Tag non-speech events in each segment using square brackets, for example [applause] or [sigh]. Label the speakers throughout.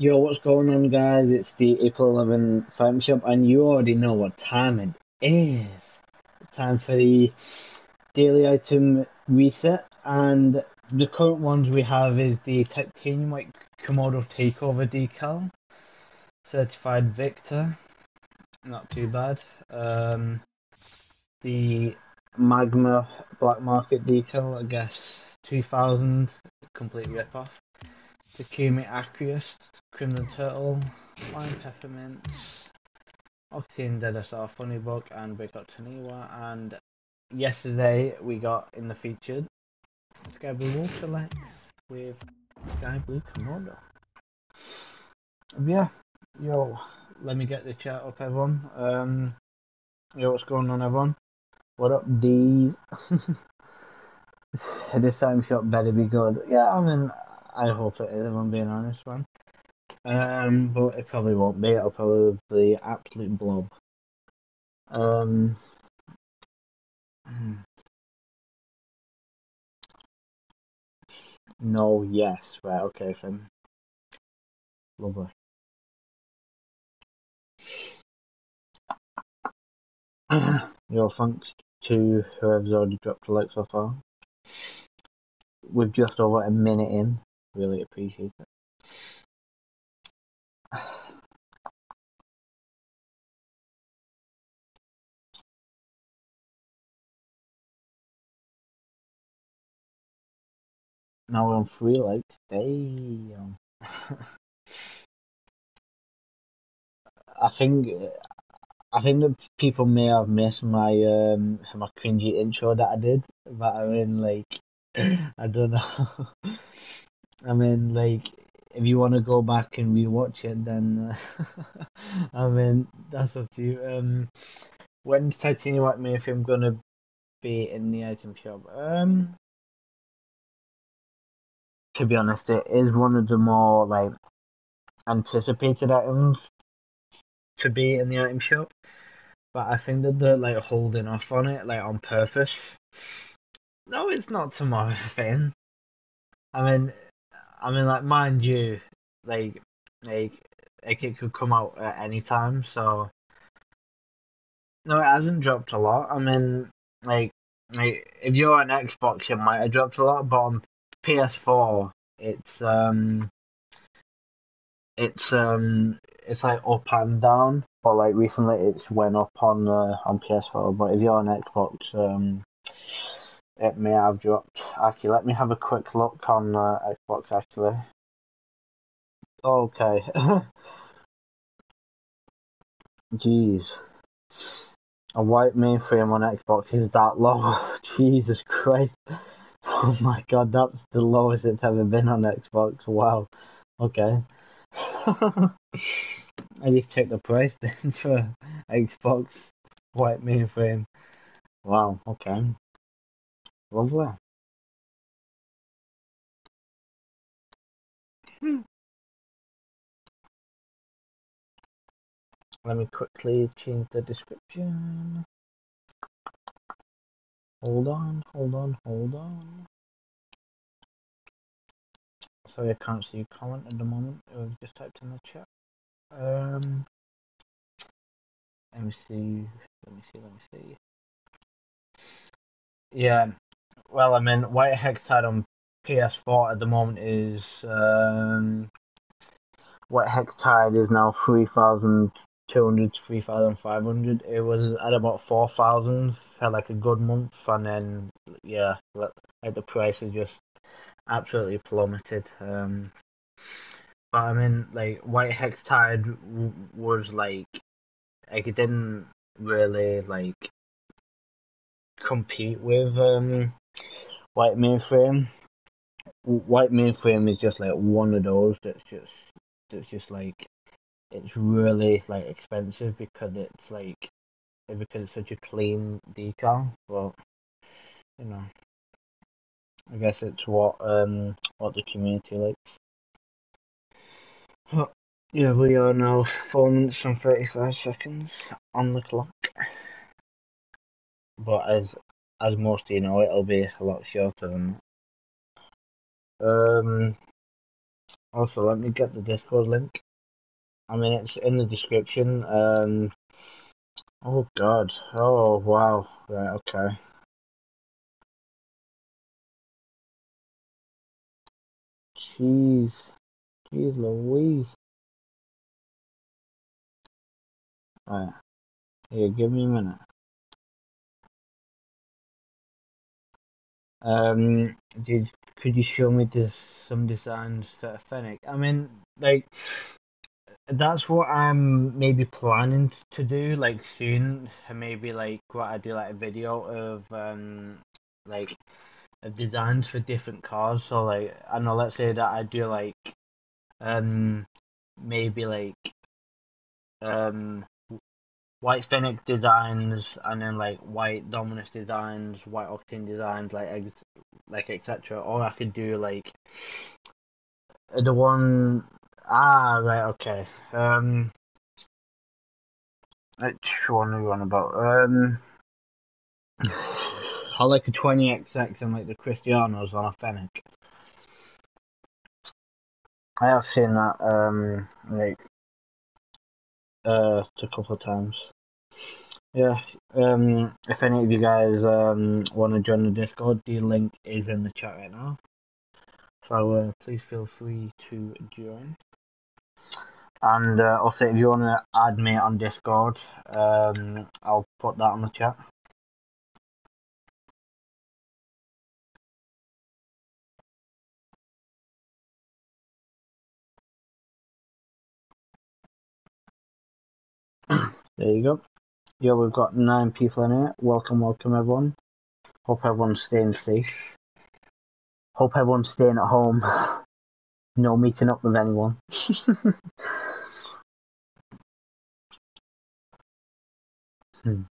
Speaker 1: Yo, what's going on, guys? It's the April 11 Fighting Shop, and you already know what time it is. It's time for the daily item reset, and the current ones we have is the Titanium White Komodo Takeover decal, Certified Victor, not too bad. Um, the Magma Black Market decal, I guess 2000, complete rip-off. Takumi Aqueous, Crimson Turtle, Flying Peppermint, Octane Deadastar Funny Book, and Breakout Taniwha. And yesterday we got in the featured Sky Blue Ultralex with Sky Blue Komodo. Yeah, yo, let me get the chat up, everyone. Um, yo, what's going on, everyone? What up, D's? [laughs] this time shot better be good. Yeah, I mean, I hope it is, if I'm being honest, man. Um, but it probably won't be. It'll probably be absolute blob. Um, hmm. no, yes, right, okay, Finn. Lovely. [clears throat] Your thanks to whoever's already dropped a like so far. We're just over a minute in. Really appreciate it. [sighs] Now we're on three likes. Damn. [laughs] I think I think that people may have missed my um my cringy intro that I did, but I mean like [laughs] I don't know. [laughs] I mean like if you want to go back and rewatch it, then uh, [laughs] I mean that's up to you. Um, when's Titanium White Mayfield gonna be in the item shop? Um, to be honest, it is one of the more like anticipated items to be in the item shop, but I think that they're like holding off on it like on purpose. No, it's not tomorrow, [laughs] Finn. I mean, I mean, like, mind you, like, like, like it could come out at any time. So, no, it hasn't dropped a lot. I mean, like, like if you're on Xbox, it might have dropped a lot, but on PS4, it's um, it's um, it's like up and down. But like recently, it's went up on uh, on PS4. But if you're on Xbox, um, it may have dropped. Actually, let me have a quick look on uh, Xbox. Actually, okay. [laughs] Jeez, a white mainframe on Xbox is that low? [laughs] Jesus Christ! [laughs] Oh my God, that's the lowest it's ever been on Xbox. Wow. Okay. I just checked the price then for Xbox white mainframe. Wow. Okay. Hmm. Let me quickly change the description. Hold on, hold on, hold on. Sorry, I can't see your comment at the moment. I've just typed in the chat. Um, let me see. Let me see. Let me see. Yeah. Well, I mean, White Hex Tide on PS4 at the moment is um, White Hex Tide is now three thousand two hundred to three thousand five hundred. It was at about four thousand for like a good month, and then yeah, like the price has just absolutely plummeted. Um, but I mean, like White Hex Tide w- was like, like it didn't really like compete with um White Mainframe. White Mainframe is just like one of those that's just that's just like it's really like expensive because it's like because it's such a clean decal. But you know, I guess it's what um what the community likes. But, yeah, we are now four minutes and thirty five seconds on the clock. But as as most of you know, it'll be a lot shorter than. Um, Also, let me get the Discord link. I mean, it's in the description. Um, oh God. Oh wow. Right. Okay. Jeez. Jeez Louise. Right. Here, give me a minute. Um, did could you show me this, some designs for Fennec? I mean, like that's what I'm maybe planning to do, like soon. Maybe like what I do, like a video of um, like designs for different cars. So like, I know, let's say that I do like um, maybe like um white Fennec designs and then like white Dominus designs, white Octane designs, like ex- like etc. Or I could do like the one ah right okay um which one are you on about um I like a 20XX and like the Cristianos on a Fennec. I have seen that um like uh a couple of times. Yeah. Um if any of you guys um want to join the Discord, the link is in the chat right now. So uh, please feel free to join. And uh, also, if you want to add me on Discord, um, I'll put that on the chat. There you go. Yeah, we've got nine people in here. Welcome, welcome everyone. Hope everyone's staying safe. Hope everyone's staying at home. [sighs] No meeting up with anyone. [laughs] hmm.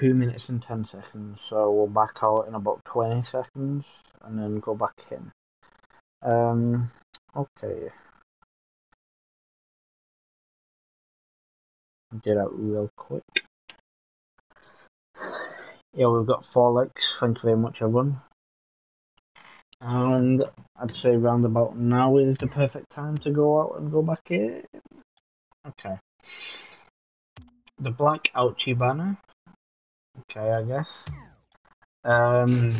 Speaker 1: Two minutes and ten seconds, so we'll back out in about 20 seconds and then go back in. Um, okay. Do that real quick. Yeah, we've got four likes. Thank you very much, everyone. And I'd say round about now is the perfect time to go out and go back in. Okay. The black ouchie banner. Okay, I guess. Um,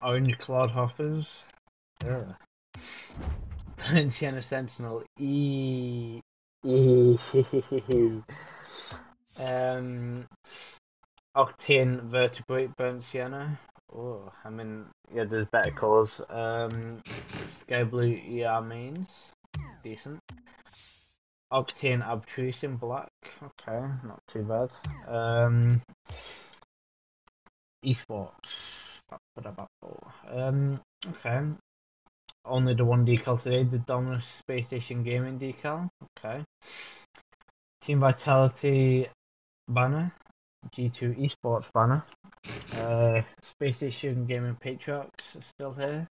Speaker 1: orange clodhoppers. Ugh. Sienna Sentinel. E. E. [laughs] um, Octane Vertebrae Burnt Sienna. Oh, I mean, yeah, there's better colours. Um, Sky Blue ER mains. Decent. Octane Obtruse in black. Okay, not too bad. Um, esports. What about. Um, okay. Only the one decal today, the Dominus Space Station Gaming decal. Okay. Team Vitality banner. G2 Esports banner. Uh, Space Station Gaming Patriarchs still here.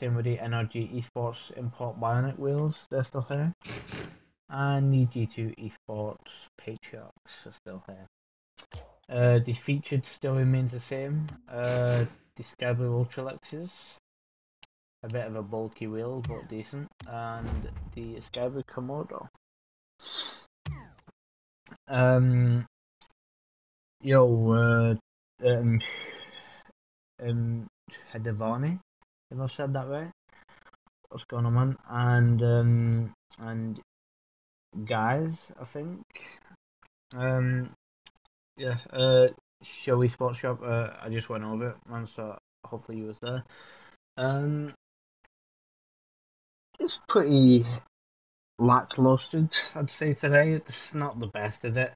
Speaker 1: Same with the NRG Esports Import Bionic Wheels, they're still here. And the G2 Esports Patriarchs are still here. Uh, the featured still remains the same. Uh, Discovery Ultralexes. A bit of a bulky wheel, but decent. And the Discovery Komodo. Um, yo, uh, um, um, Hedevani, if I said that right. What's going on, man? And um, and guys, I think. Um, yeah. Uh, Showy Sports Shop. Uh, I just went over it, man. So hopefully you was there. Um, it's pretty lackluster, I'd say today. It's not the best of it.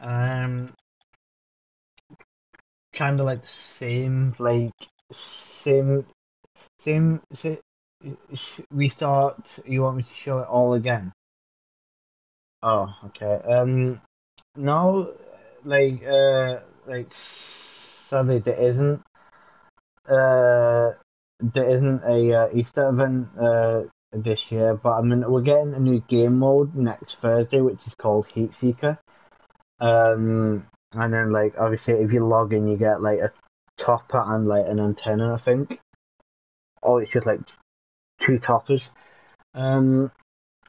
Speaker 1: Um, kind of like the same, like same, same, same. Restart. You want me to show it all again? Oh, okay. Um, no, like, uh, like, sadly there isn't. Uh, there isn't a uh, Easter event uh this year, but I mean we're getting a new game mode next Thursday, which is called Heatseeker. Um, and then like obviously if you log in, you get like a topper and like an antenna, I think. Or it's just like two toppers. Um,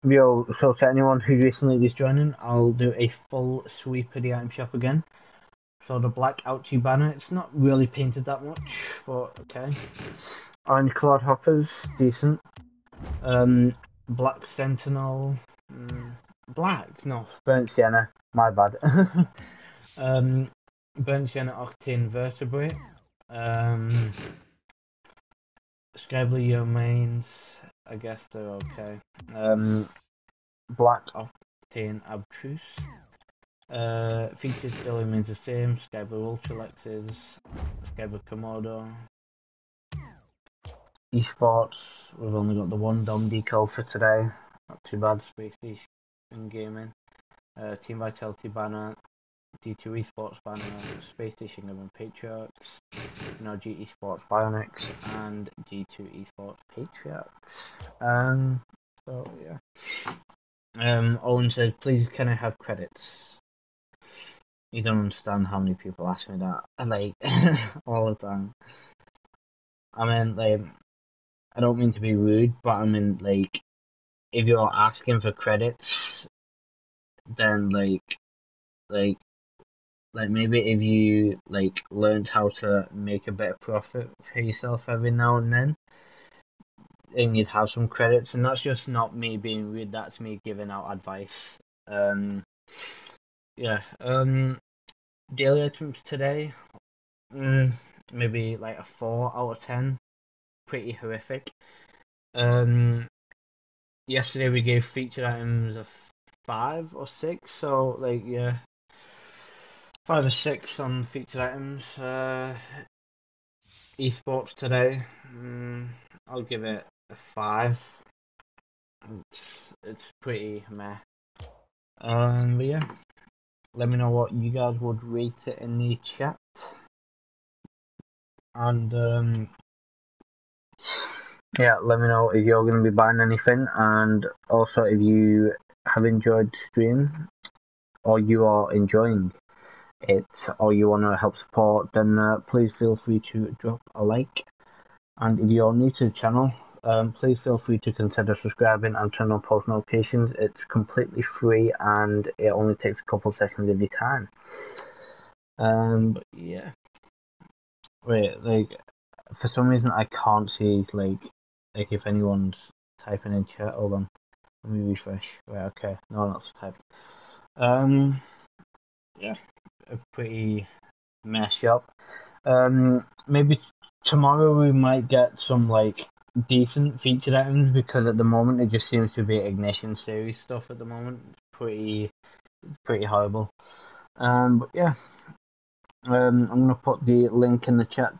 Speaker 1: yo, so to anyone who recently is joining, I'll do a full sweep of the item shop again. So the black Ouchie banner, it's not really painted that much, but okay. Orange Hoppers, decent. Um, Black Sentinel, mm, black, no, Burnt Sienna, my bad. [laughs] um, Burnt Sienna Octane Vertebrae. Um, Skyblue Mains, I guess they're okay. Um, Black Octane Abstruse. Uh, features still remains the same. Skyblue Ultralexes, Skyblue Komodo. Esports, we've only got the one Dom decal for today. Not too bad, Space Station Gaming. Uh, Team Vitality banner, G2 Esports banner, Space Station Gaming Patriarchs, now GT Sports Bionics, and G2 Esports Patriarchs. Um, so yeah. Um, Owen says, please can I have credits? You don't understand how many people ask me that, [laughs] like, [laughs] all the time. I mean, like, I don't mean to be rude, but I mean, like, if you're asking for credits, then, like, like, like maybe if you like learned how to make a of profit for yourself every now and then, and you'd have some credits, and that's just not me being rude. That's me giving out advice. Um, yeah. Um, daily items today, mm, maybe like a four out of ten. Pretty horrific. Um, yesterday we gave featured items a five or six, so like yeah, five or six on featured items. Uh, esports today, mm, I'll give it a five. It's it's pretty meh. Um, but yeah, let me know what you guys would rate it in the chat. And um, yeah, let me know if you're going to be buying anything, and also if you have enjoyed the stream or you are enjoying it or you want to help support, then uh, please feel free to drop a like. And if you're new to the channel, um, please feel free to consider subscribing and turn on post notifications. It's completely free and it only takes a couple seconds of your time. Um, but yeah. Wait, like, for some reason I can't see, like, like if anyone's typing in chat. Hold on. Let me refresh. Right, okay. No, one else typed. Um, yeah, a pretty messed up. Um, maybe tomorrow we might get some like decent featured items because at the moment it just seems to be ignition series stuff at the moment. Pretty pretty horrible. Um but yeah. Um I'm gonna put the link in the chat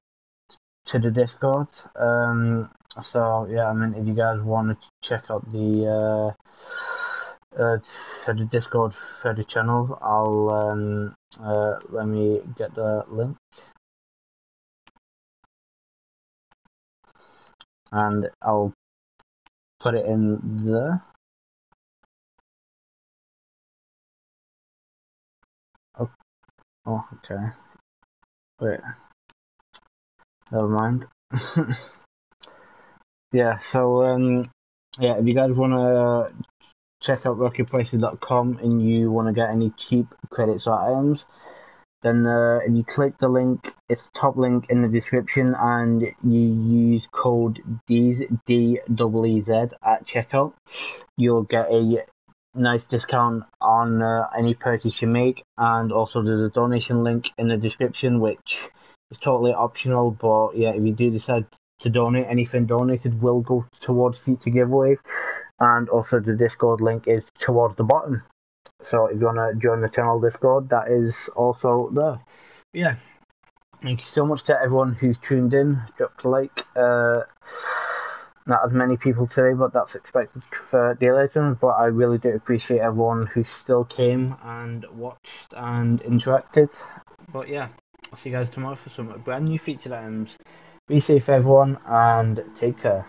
Speaker 1: to the Discord. Um so yeah, I mean if you guys want to check out the uh uh for the Discord for the channel, I'll um uh let me get the link. and I'll put it in there. Oh, oh okay. Wait. Never mind. [laughs] yeah, so, um, yeah, if you guys want to check out rocketprices.com and you want to get any cheap credits or items, then uh, you click the link, it's top link in the description, and you use code D-E-E-Z at checkout, you'll get a nice discount on uh, any purchase you make, and also there's a donation link in the description, which is totally optional, but yeah, if you do decide to donate, anything donated will go towards future giveaways, and also the Discord link is towards the bottom. So if you want to join the channel Discord, that is also there. Yeah. Thank you so much to everyone who's tuned in. Dropped a like. Uh, not as many people today, but that's expected for Day Legends. But I really do appreciate everyone who still came and watched and interacted. But yeah, I'll see you guys tomorrow for some brand new featured items. Be safe, everyone, and take care.